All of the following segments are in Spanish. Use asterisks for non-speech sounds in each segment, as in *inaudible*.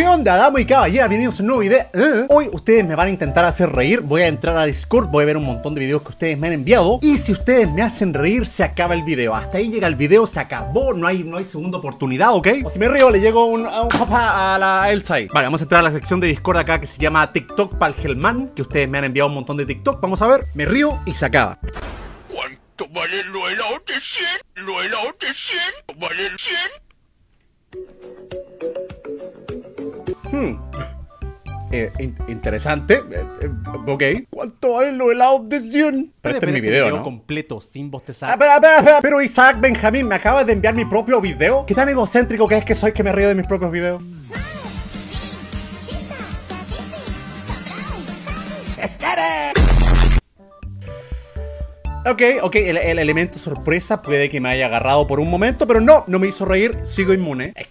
¿Qué onda, y caballeras? Bienvenidos a un nuevo video. ¿Eh? Hoy ustedes me van a intentar hacer reír. Voy a entrar a Discord, voy a ver un montón de videos que ustedes me han enviado. Y si ustedes me hacen reír, se acaba el video. Hasta ahí llega el video, se acabó. No hay, no hay segunda oportunidad, ¿ok? O si me río, le llego un, a un papá a la Elsa ahí. Vale, vamos a entrar a la sección de Discord acá que se llama TikTok Palgelman. Que ustedes me han enviado un montón de TikTok. Vamos a ver. Me río y se acaba. ¿Cuánto vale lo helado de 100? ¿Lo helado de 100? ¿Vale el 100? Hmm. Eh, in- interesante. Eh, eh, ok. ¿Cuánto valen los helados de 100? Pero este es mi video, ¿no? completo, sin bostezar. Ah, espera, espera, espera. Pero Isaac Benjamín me acaba de enviar mi propio video. ¿Qué tan egocéntrico que es que soy que me río de mis propios videos? Ok, ok, el, el elemento sorpresa puede que me haya agarrado por un momento, pero no, no me hizo reír, sigo inmune. Es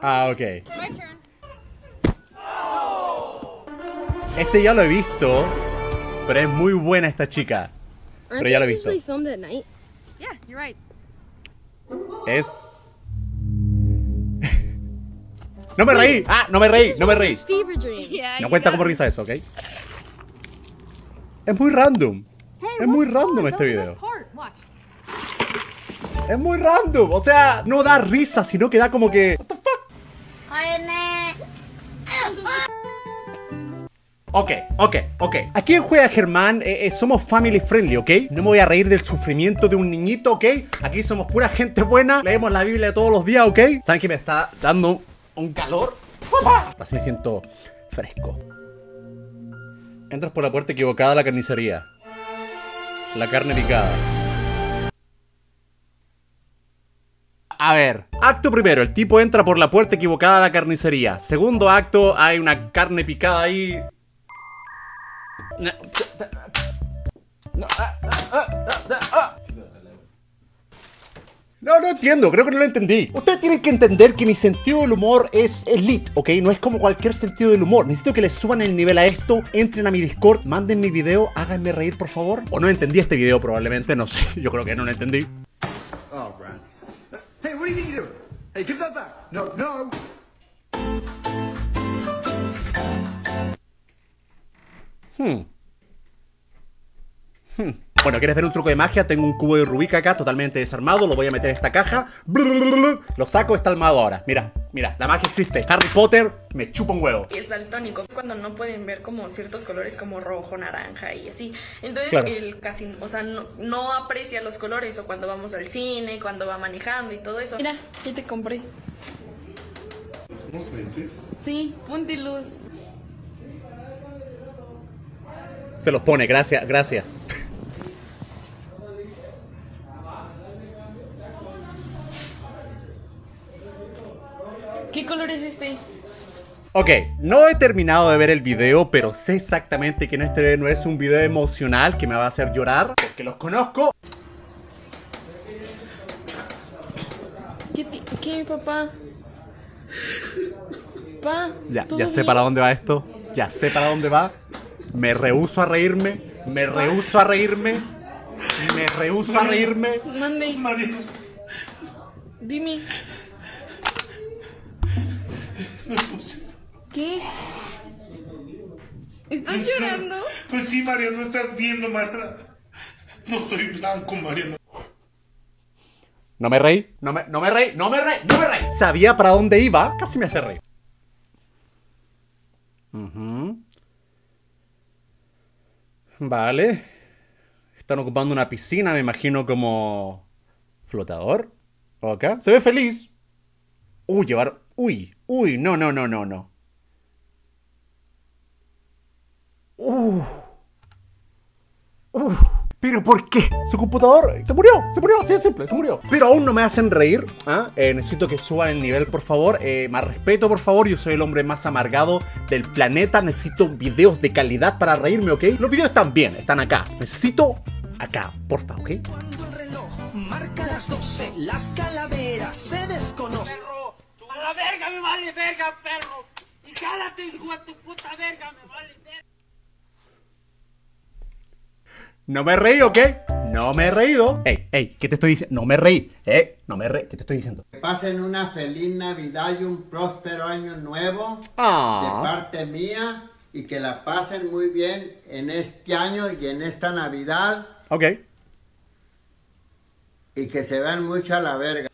Ah, ok. My turn. Este ya lo he visto, pero es muy buena esta chica. Pero ya lo he visto. Es... no me reí, ah, no me reí, no me reí. Fever dreams. Yeah. No cuenta como risa eso, ¿ok? Es muy random. Es muy random este video. Es muy random. O sea, no da risa, sino que da como que. What the fuck? Ok, ok, ok. Aquí en Juega Germán eh, eh, somos family friendly, ¿ok? No me voy a reír del sufrimiento de un niñito, ¿ok? Aquí somos pura gente buena, leemos la Biblia todos los días, ¿ok? ¿Saben que me está dando un calor? Así me siento fresco. Entras por la puerta equivocada a la carnicería. La carne picada. A ver, acto primero, el tipo entra por la puerta equivocada a la carnicería. Segundo acto, hay una carne picada ahí. No, no, ah, ah, ah. No, no entiendo, creo que no lo entendí. Ustedes tienen que entender que mi sentido del humor es elite, ¿ok? No es como cualquier sentido del humor. Necesito que le suban el nivel a esto, entren a mi Discord, manden mi video, háganme reír, por favor. O no entendí este video probablemente, no sé. *laughs* Yo creo que no lo entendí. Do you doing? Hey, give that back. No, no. Hmm. Hmm. Bueno, ¿quieres ver un truco de magia? Tengo un cubo de Rubik acá totalmente desarmado, lo voy a meter en esta caja. Lo saco, está armado ahora. Mira, mira, la magia existe. Harry Potter me chupa un huevo. es daltónico cuando no pueden ver como ciertos colores como rojo, naranja y así. Entonces Claro. él casi, o sea, no, no aprecia los colores o cuando vamos al cine, cuando va manejando y todo eso. Mira, ¿qué te compré? ¿Unos lentes? Sí, punta y luz. Se los pone, gracias, gracias. ¿Qué color es este? Ok, no he terminado de ver el video, pero sé exactamente que este no es un video emocional que me va a hacer llorar, porque los conozco. ¿Qué, qué papá? Pa, Ya, ¿todo ya sé bien? para dónde va esto. Ya sé para dónde va. Me rehuso a reírme. Me rehuso a reírme. Me rehuso a reírme. Mande, dime. ¿Qué? ¿Estás llorando? Pues sí, Mario, no estás viendo, Mariano. No soy blanco, Mariano. No me reí, no me, no me reí, no me reí, no me reí. Sabía para dónde iba, casi me hace reír. Ujú. Vale. Están ocupando una piscina, me imagino como flotador. ¿O acá? Se ve feliz. Uy, llevar... Uy, uy, no, no, no, no, no. Uh. Uh. ¿Pero por qué? Su computador se murió, se murió, así de simple, se murió. Pero aún no me hacen reír. ¿ah? Eh, necesito que suban el nivel, por favor. Eh, más respeto, por favor. Yo soy el hombre más amargado del planeta. Necesito videos de calidad para reírme, ¿ok? Los videos están bien, están acá. Necesito acá, por favor, ¿ok? Cuando el reloj marca las 12, las calaveras se desconocen. A la verga me vale verga, perro. Y jálate, hijo de tu puta verga, me vale verga. No me reí, ¿ok? No me he reído. Ey, ey, ¿qué te estoy diciendo? No me reí, eh, no me reí, ¿qué te estoy diciendo? Que pasen una feliz Navidad y un próspero año nuevo de Ah, parte mía y que la pasen muy bien en este año y en esta Navidad ok. y que se vean mucho a la verga.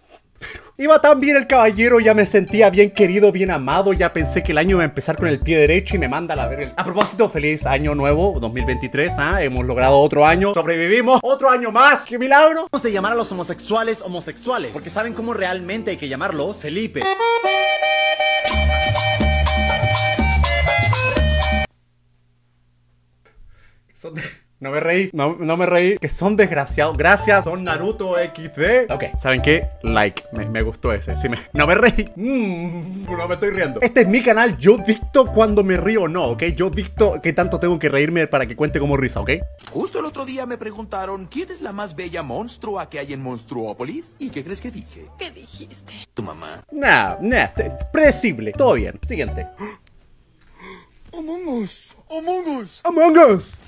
Iba tan bien el caballero, ya me sentía bien querido, bien amado, ya pensé que el año iba a empezar con el pie derecho y me manda a la verga. A propósito, feliz año nuevo, 2023, ¿ah? Hemos logrado otro año, sobrevivimos, otro año más, ¡qué milagro! de llamar a los homosexuales homosexuales, porque saben cómo realmente hay que llamarlos Felipe. Son de- No me reí, no, no me reí, que son desgraciados. Gracias, son Naruto XD. Ok, ¿saben qué? Like, me, me gustó ese. Sí me... No me reí. *laughs* Mm, no me estoy riendo. Este es mi canal, yo dicto cuando me río o no, ¿ok? Yo dicto qué tanto tengo que reírme para que cuente como risa, ¿ok? Justo el otro día me preguntaron quién es la más bella monstrua que hay en Monstruópolis. ¿Y qué crees que dije? ¿Qué dijiste? Tu mamá. Nah, nah, predecible. Todo bien. Siguiente. *gasps* Among Us. Among Us. Among Us.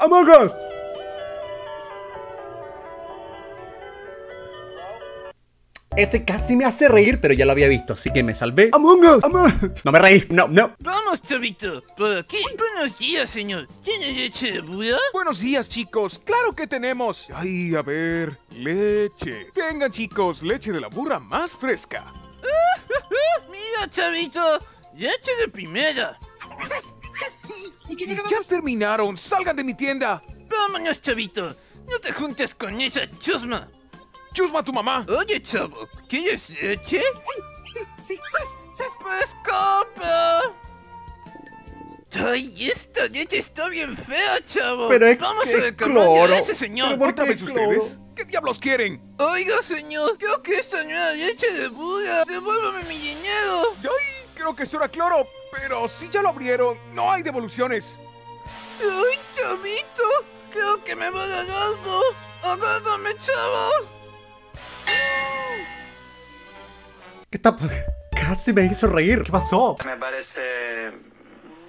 Among Us. Ese casi me hace reír, pero ya lo había visto, así que me salvé. Among Us. Among Us. No me reí. No, no. Vamos, chavito. ¿Por aquí? Buenos días, señor. ¿Tiene leche de Buda? Buenos días, chicos. Claro que tenemos. Ay, a ver, leche. Tengan, chicos, leche de la burra más fresca. *laughs* Mira, chavito. Leche de primera. Ya terminaron. Salgan de mi tienda. Vámonos, chavito. No te juntes con esa chusma. Chusma a tu mamá. Oye, chavo, ¿quieres leche? Sí, sí, sí, sí, Pues compra. Ay, esta leche está bien fea, chavo. Pero es Vamos que a reclamarle a ese señor. Pero ¿por ¿Otra qué vez cloro? ustedes? ¿Qué diablos quieren? Oiga, señor, creo que esta no era leche de Buda. Devuélvame mi dinero. Ay, creo que eso era cloro. Pero si ya lo abrieron, no hay devoluciones. Ay, chavito, creo que me va a dar algo. Agárrame, chavo. ¿Qué está? Casi me hizo reír. ¿Qué pasó? Me parece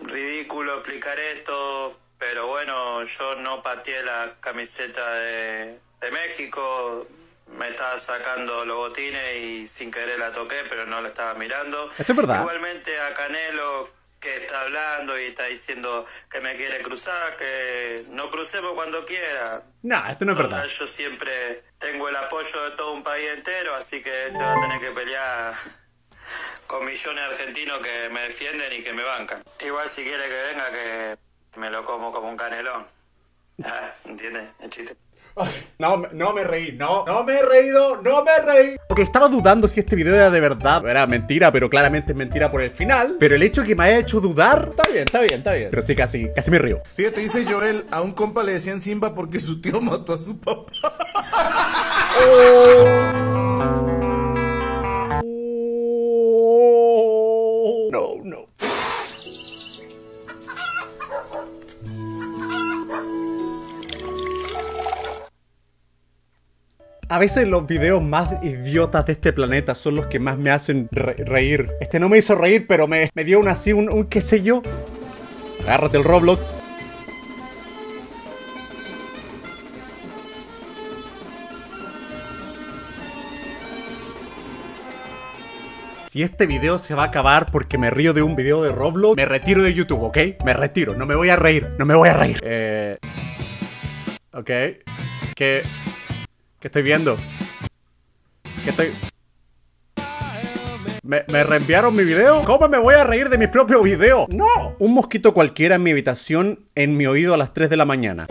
ridículo explicar esto, pero bueno, yo no pateé la camiseta de, de México, me estaba sacando los botines y sin querer la toqué, pero no la estaba mirando. Esto es verdad. Igualmente a Canelo que está hablando y está diciendo que me quiere cruzar, que no crucemos cuando quiera. Nah, esto no es verdad. Yo siempre tengo el apoyo de todo un país entero, así que se va a tener que pelear con millones de argentinos que me defienden y que me bancan. Igual si quiere que venga, que me lo como como un canelón. *laughs* Ah, ¿Entiendes? El chiste. *laughs* No, me- no me reí, no, no me he reído, no me reí. Porque estaba dudando si este video era de verdad. Era mentira, pero claramente es mentira por el final. Pero el hecho que me haya hecho dudar, está bien, está bien, está bien. Pero sí, casi, casi me río. Fíjate, dice Joel, a un compa le decían Simba porque su tío mató a su papá. *laughs* No, no. A veces los videos más idiotas de este planeta son los que más me hacen re- reír. Este no me hizo reír, pero me, dio un así, un, un qué sé yo. Agárrate el Roblox. Si este video se va a acabar porque me río de un video de Roblox, me retiro de YouTube, ¿ok? Me retiro, no me voy a reír, no me voy a reír. Eh... Ok. ¿Qué... ¿Qué estoy viendo? ¿Qué estoy...? ¿Me, ¿Me reenviaron mi video? ¿Cómo me voy a reír de mi propio video? ¡No! Un mosquito cualquiera en mi habitación, en mi oído a las 3 de la mañana.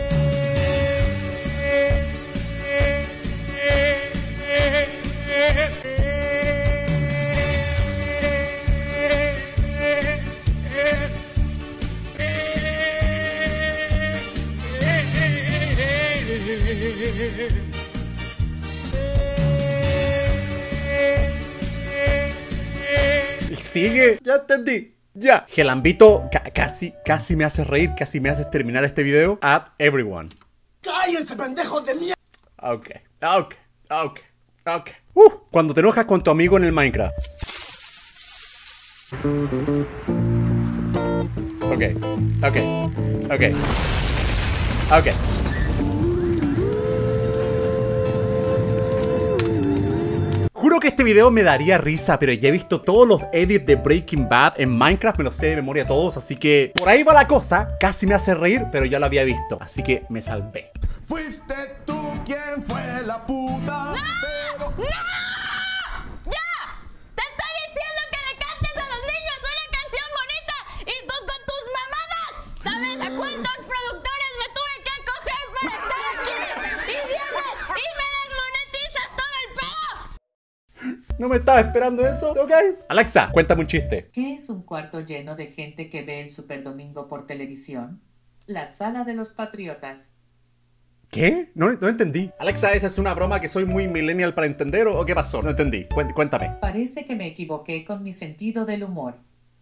Sigue. Ya entendí. Ya. Gelambito ca- casi, casi me hace reír, casi me hace terminar este video. At everyone. ¡Cállense, pendejos de mierda! Ok, ok, ok, ok. Uh, cuando te enojas con tu amigo en el Minecraft. Ok, ok, ok. Ok. Que este video me daría risa, pero ya he visto todos los edits de Breaking Bad en Minecraft, me los sé de memoria todos, así que por ahí va la cosa. Casi me hace reír, pero ya lo había visto, así que me salvé. Fuiste tú quien fue la puta. ¡No! ¡No! ¡Ya! ¡Te estoy diciendo que le cantes a los niños una canción bonita! ¡Y tú con tus mamadas! ¿Sabes a cuántos productores me tuve que coger para estar aquí? ¡Y vienes y me desmonetizas todo el pedo! No me estaba esperando eso, ¿ok? Alexa, cuéntame un chiste. ¿Qué es un cuarto lleno de gente que ve el Super Domingo por televisión? La sala de los patriotas. ¿Qué? No, no entendí. Alexa, ¿esa es una broma que soy muy millennial para entender o, qué pasó? No entendí. Cué- Cuéntame. Parece que me equivoqué con mi sentido del humor.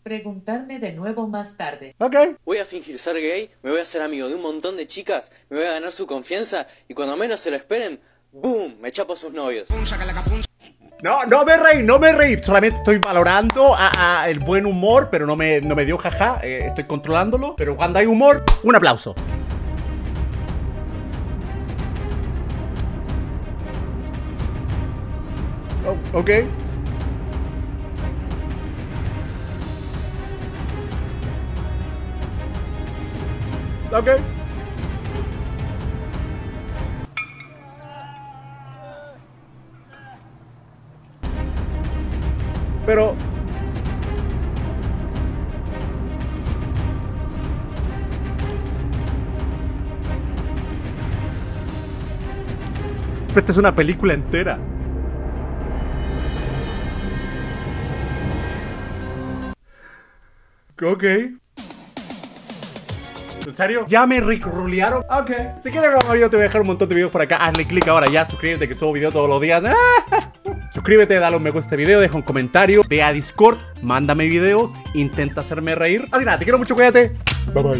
Preguntarme de nuevo más tarde. Ok. Voy a fingir ser gay, me voy a hacer amigo de un montón de chicas, me voy a ganar su confianza y cuando menos se lo esperen, ¡boom! Me chapo a sus novios. No, no me reí, no me reí. Solamente estoy valorando a- el buen humor, pero no me, no me dio jaja. eh, estoy controlándolo. Pero cuando hay humor, un aplauso. Oh, ok. Ok. Pero Esta es una película entera. Ok. ¿En serio? ¿Ya me ricrulearon? Ok. Si quieres más videos, te voy a dejar un montón de videos por acá. Hazle clic ahora ya, suscríbete que subo videos todos los días. *laughs* Suscríbete, dale un me gusta a este video, deja un comentario, ve a Discord, mándame videos, intenta hacerme reír. Así nada, te quiero mucho, cuídate. Bye bye.